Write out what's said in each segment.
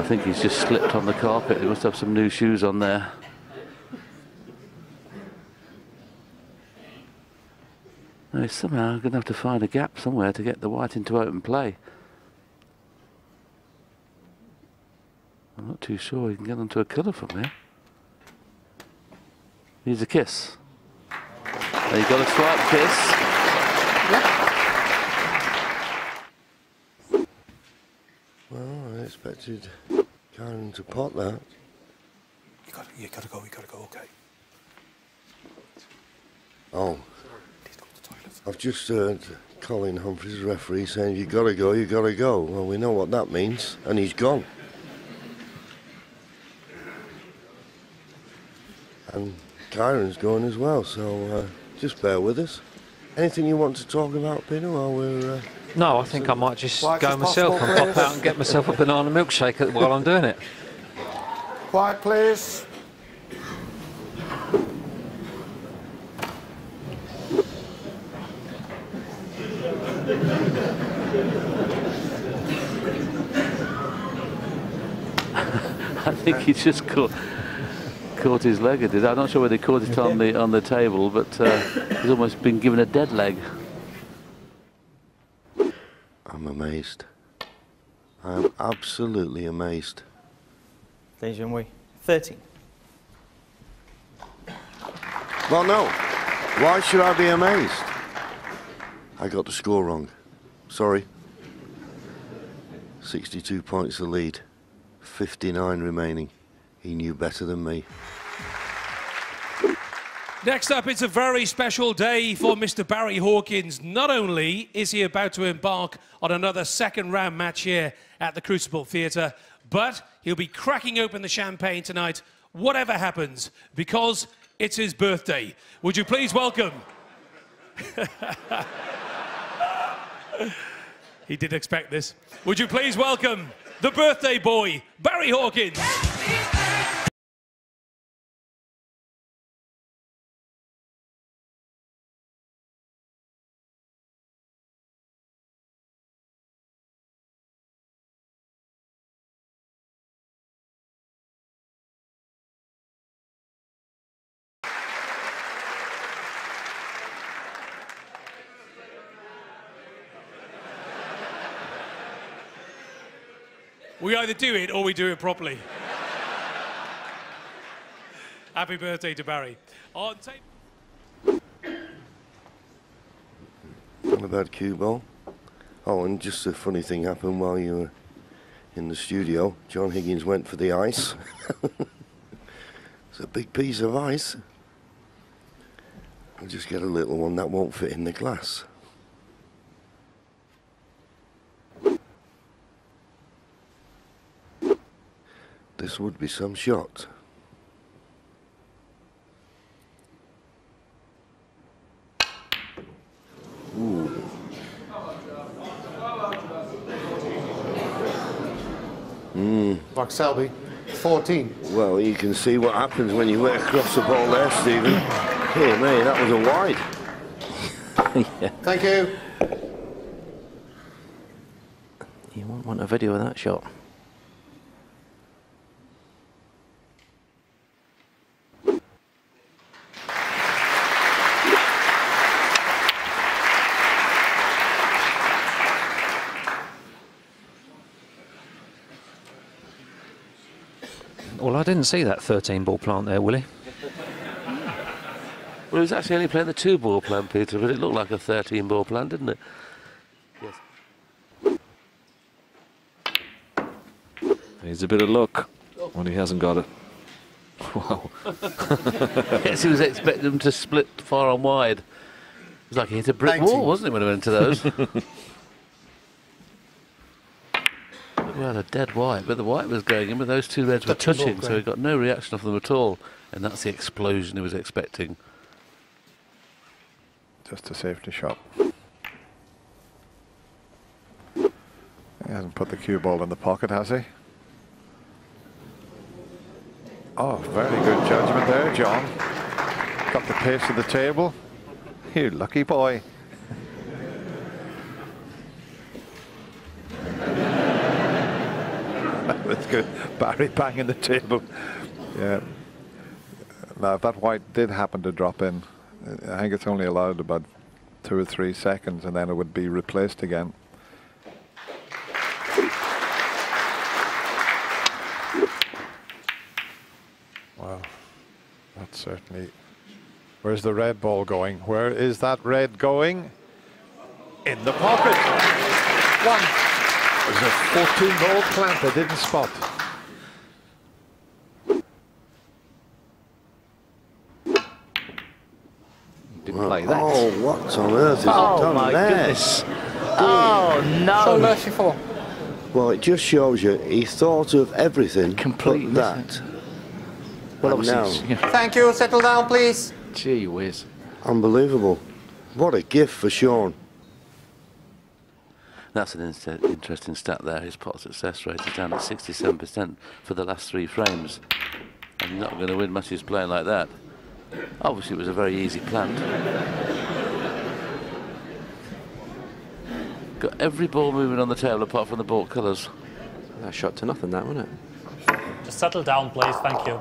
I think he's just slipped on the carpet. He must have some new shoes on there. No, he's somehow going to have to find a gap somewhere to get the white into open play. I'm not too sure he can get onto a colour from here. Needs a kiss. There you got a swipe kiss. Well, I expected Kyren to pot that. You got you got to go. You got to go. Okay. Oh, He's gone to the toilet. I've just heard Colin Humphries, referee, saying you got to go, you got to go. Well, we know what that means, and he's gone. And Kyren's going as well, so uh, just bear with us. Anything you want to talk about, Peter, while we're... Uh, No, I think I might just go myself and pop out and get myself a banana milkshake while I'm doing it. Quiet, please. I think he just caught caught his leg. Did I'm not sure whether he caught it on the on the table, but uh, he's almost been given a dead leg. I'm amazed. I'm absolutely amazed. Ding Junhui. 13. Well, no. Why should I be amazed? I got the score wrong. Sorry. 62 points the lead. 59 remaining. He knew better than me. Next up, it's a very special day for Mr. Barry Hawkins. Not only is he about to embark on another second round match here at the Crucible Theatre, but he'll be cracking open the champagne tonight, whatever happens, because it's his birthday. Would you please welcome? he did expect this. Would you please welcome the birthday boy, Barry Hawkins? We either do it or we do it properly. Happy birthday to Barry. On tape. Not a bad cue ball. Oh, and just a funny thing happened while you were in the studio. John Higgins went for the ice. it's a big piece of ice. I'll just get a little one that won't fit in the glass. This would be some shot. Ooh. Hmm. Mark Selby. 14. Well, you can see what happens when you work across the ball there, Stephen. Here, me, that was a wide. Thank you. You won't want a video of that shot. I didn't see that 13 ball plant there, Willie. Well, he was actually only playing the two ball plan, Peter, but it looked like a 13 ball plan, didn't it? Yes. Needs a bit of luck when he hasn't got it. Wow. yes, he was expecting them to split far and wide. It was like he hit a brick 19. wall, wasn't it, when he went into those? well, a dead white, but the white was going in, but those two reds were Touching touching, so he got no reaction off them at all. And that's the explosion he was expecting. Just a safety shot. He hasn't put the cue ball in the pocket, has he? Oh, very good judgment there, John. Got the pace of the table. You lucky boy. Good. Barry banging the table. Yeah. Now, if that white did happen to drop in, I think it's only allowed about two or three seconds, and then it would be replaced again. Wow, that's certainly. Where's the red ball going? Where is that red going? In the pocket. One. There's a 14 ball plant I didn't spot. Didn't play that. Oh, what on earth is he Oh done my there? goodness. Oh no. So merciful. Well, it just shows you he thought of everything Complete, that. Well, obviously, now- yeah. Thank you. Settle down, please. Gee whiz. Unbelievable. What a gift for Sean. That's an inter- interesting stat there. His pot success rate is down at 67% for the last three frames. I'm not going to win much matches playing like that. Obviously, it was a very easy plant. Got every ball moving on the table apart from the ball colours. That shot to nothing, that wasn't it? Just settle down, please. Thank you.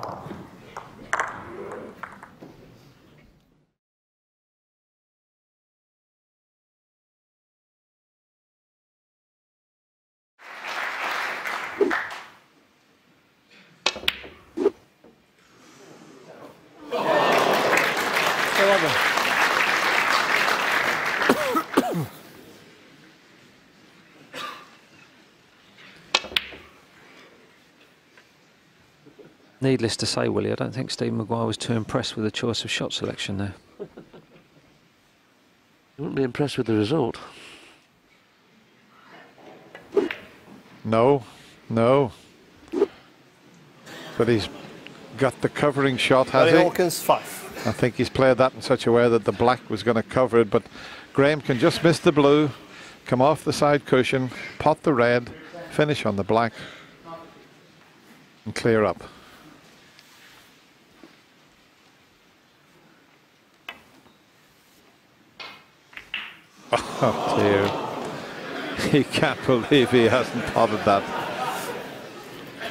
Needless to say, Willie, I don't think Steve Maguire was too impressed with the choice of shot selection there. he wouldn't be impressed with the result. No, no. But he's got the covering shot, has Barry he? Hawkins, five. I think he's played that in such a way that the black was going to cover it, but Graham can just miss the blue, come off the side cushion, pot the red, finish on the black, and clear up. Oh dear. He can't believe he hasn't potted that.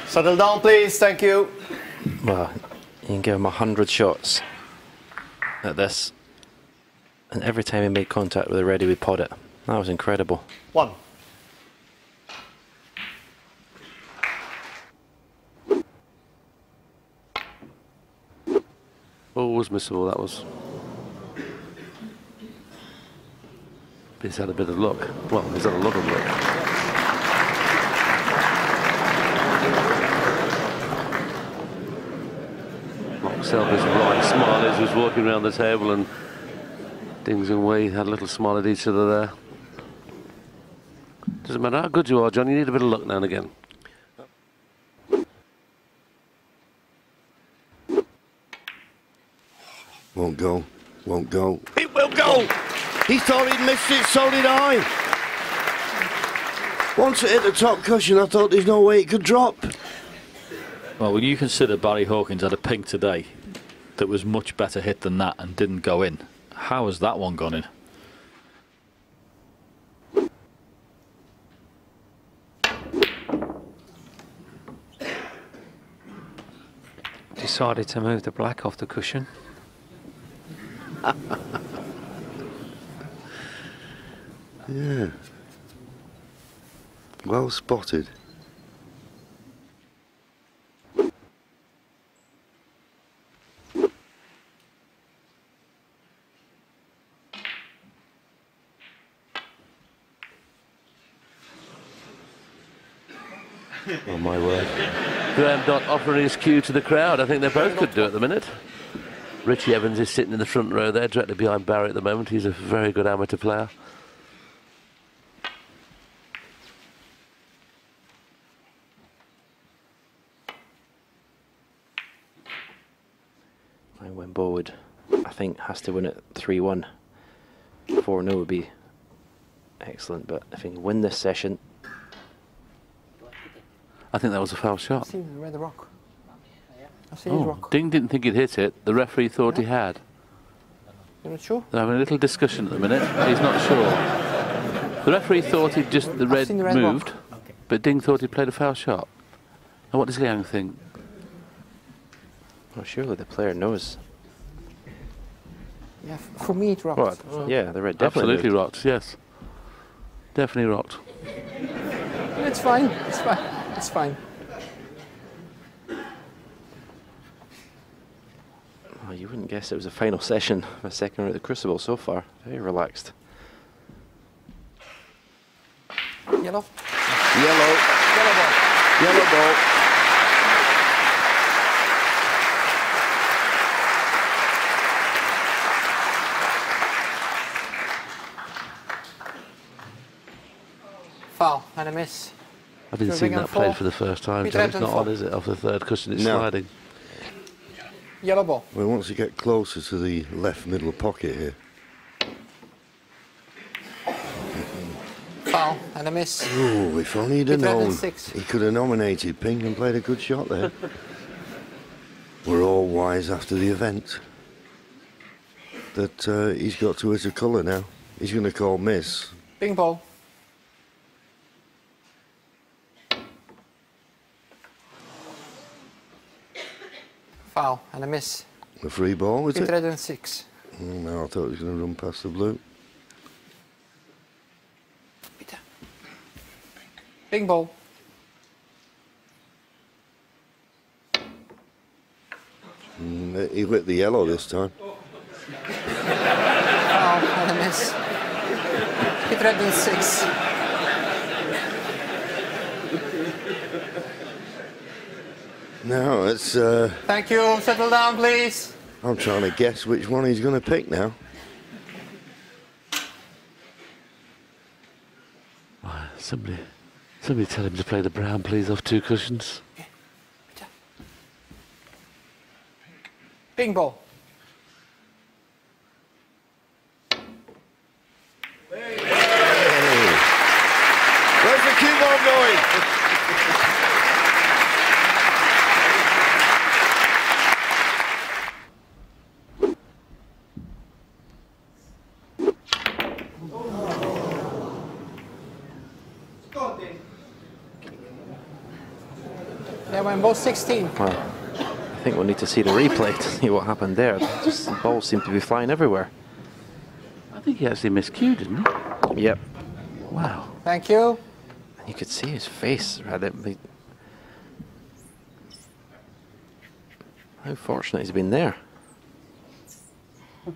Settle down, please. Thank you. Well, you can give him a hundred shots at this, and every time he made contact with the ready, we pod it. That was incredible. One. Always missable, that was. He's had a bit of luck. Well, he's had a lot of luck. Mark Selby's right smile as he was walking around the table and Ding Junhui had a little smile at each other there. Doesn't matter how good you are, John, you need a bit of luck now and again. Won't go. Won't go. It will go! He thought he'd missed it, so did I. Once it hit the top cushion, I thought there's no way it could drop. Well, when you consider Barry Hawkins had a pink today that was much better hit than that and didn't go in, how has that one gone in? Decided to move the black off the cushion. Yeah. Well spotted. Oh my word. Graham Dott offering his cue to the crowd. I think they both could do at the minute. Richie Evans is sitting in the front row there, directly behind Barry at the moment. He's a very good amateur player. And would, I think, has to win it 3 1. 4 0 would be excellent, but if he can win this session, I think that was a foul shot. I've seen Red Rock. I've seen his Oh, rock. Ding didn't think he'd hit it. The referee thought he had. You're not sure? They're having a little discussion at the minute. He's not sure. The referee thought he'd just the red the red rock. moved, but Ding thought he played a foul shot. And what does Liang think? Well, surely the player knows. Yeah, for me it rocked. What? Mm. Yeah, the red definitely. Absolutely moved. rocked, yes. Definitely rocked. It's fine. It's fine. It's fine. Oh, you wouldn't guess it was a final session of a second round at the Crucible so far. Very relaxed. Yellow. Yellow. Yellow ball. Yellow ball. Foul and a miss. I didn't Sure, see that played for the first time. Peter It's Hampton not on, is it? Off the third cushion, it's No. sliding. Yellow ball. Well, once you get closer to the left middle pocket here. Foul and a miss. Oh, if only he'd have known. He could have nominated Pink and played a good shot there. We're all wise after the event that uh, he's got to hit a colour now. He's going to call miss. Ping ball. foul and a miss. A free ball, is 106. it? 106. Mm, no, I thought he was going to run past the blue. Peter. Big ball. Mm, he lit the yellow this time. foul and a miss. six. No, it's. Uh... Thank you. Settle down, please. I'm trying to guess which one he's going to pick now. Oh, somebody, somebody tell him to play the brown, please, off two cushions. Ping ball. Hey. Where's the keyboard going? They went both 16. Well, I think we'll need to see the replay to see what happened there. Just the balls seem to be flying everywhere. I think he actually miscued, didn't he? Yep. Wow. Thank you. You could see his face. Right, it- he- How fortunate he's been there.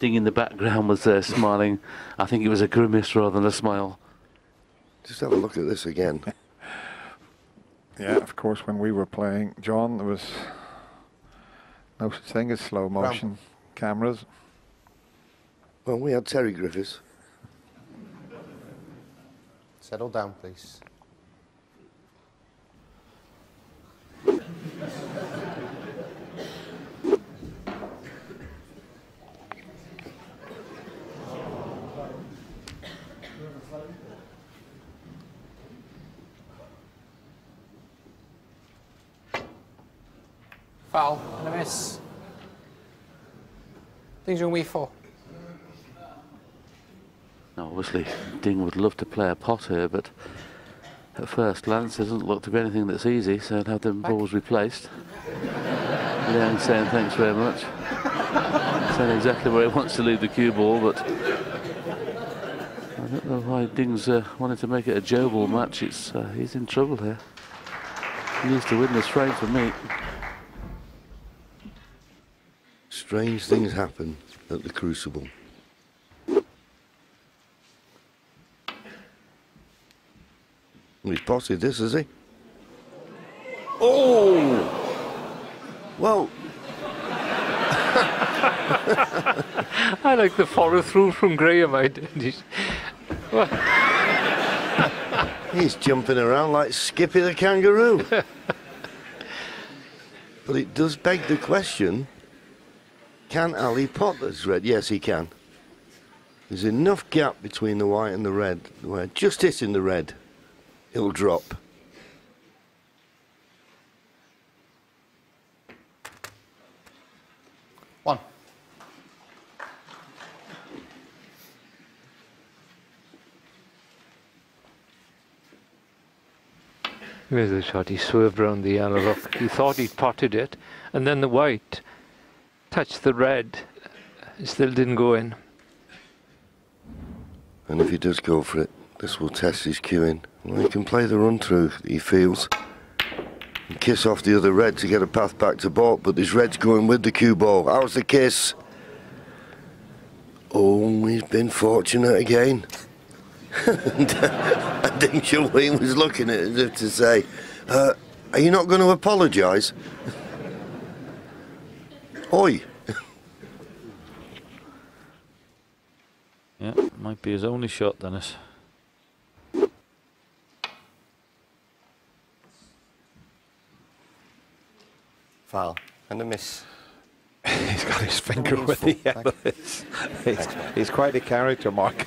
Ding in the background was there smiling. I think it was a grimace rather than a smile. Just have a look at this again. Yeah, of course, when we were playing, John, there was no such thing as slow motion cameras. Well, we had Terry Griffiths. Settle down, please. Foul and a miss. Things are we four. Now, obviously, Ding would love to play a pot here, but at first glance, it doesn't look to be anything that's easy, so I'd have them balls replaced. Liang saying thanks very much. Saying exactly where he wants to leave the cue ball, but I don't know why Ding's uh, wanted to make it a Joe ball match. It's uh, he's in trouble here. He needs to win this frame for me. Strange things happen at the Crucible. He's potted this, has he? Oh! Well, I like the follow through from Graham. I did. He's- he's jumping around like Skippy the kangaroo. but it does beg the question can Ali pot this red? Yes, he can. There's enough gap between the white and the red where just hitting the red, it'll drop. One. Here's the shot. He swerved around the yellow. Look, he thought he'd potted it, and then the white touched the red. It still didn't go in. And if he does go for it, this will test his cueing. Well, he can play the run through, he feels. And kiss off the other red to get a path back to baulk, but this red's going with the cue ball. How's the kiss? Oh, he's been fortunate again. I think Shalween was looking at it as if to say, uh, Are you not going to apologise? Oi. Yeah, might be his only shot, Dennis. Foul. And a miss. he's got his finger Meaningful. with the Thank yellow. He's, he's, he's quite a character, Mark.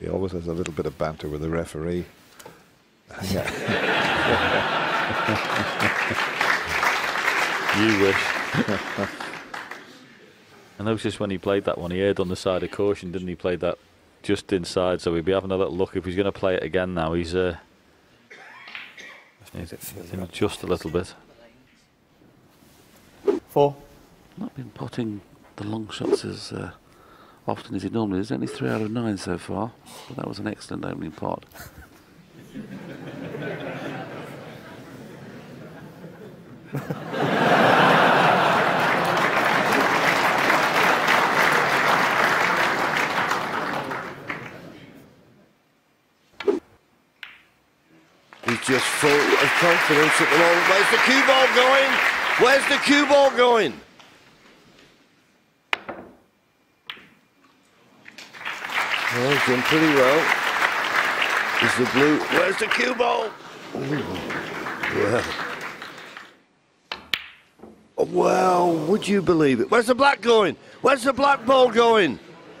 he always has a little bit of banter with the referee. Yeah. You wish. I noticed just when he played that one, he aired on the side of caution, didn't he? Played that just inside, so we'd be having a little look if he's going to play it again now. He's uh, he's him just a little bit. Four. Not been potting the long shots as uh, often as he normally is. Only three out of nine so far, but that was an excellent opening pot. He's just full of confidence at the moment. Where's the cue ball going? Where's the cue ball going? Well, he's done pretty well. Is the blue? Where's the cue ball? Ooh. Well, would you believe it? Where's the black going? Where's the black ball going?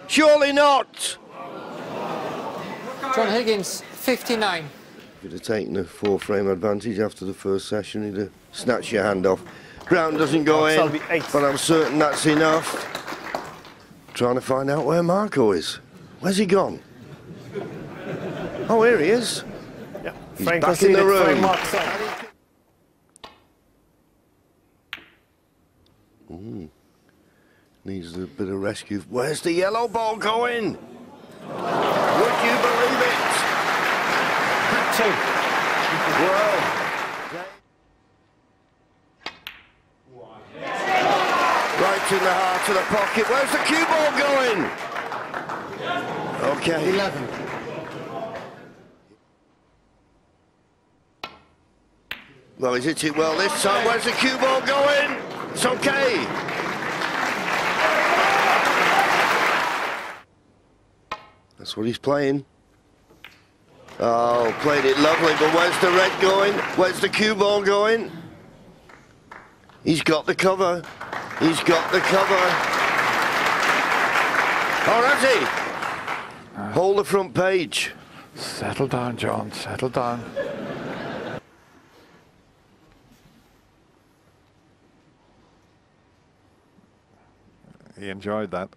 Surely not. John Higgins, 59. If you'd have taken the four frame advantage after the first session, he'd have snatched your hand off. Ground doesn't go Oh, in, that'll be eight. but I'm certain that's enough. Trying to find out where Marco is. Where's he gone? Oh, here he is. Yeah. He's Frank back in the conceded, Frank room. marks on. Ooh. Needs a bit of rescue. Where's the yellow ball going? Would you believe it? Two. Well. Right in the heart of the pocket. Where's the cue ball going? Okay. 11. Well, he's hit it well this time. Where's the cue ball going? It's okay. That's what he's playing. Oh, played it lovely, but where's the red going? Where's the cue ball going? He's got the cover. He's got the cover. Oh, has he? Hold the front page. Settle down, John. Settle down. He enjoyed that.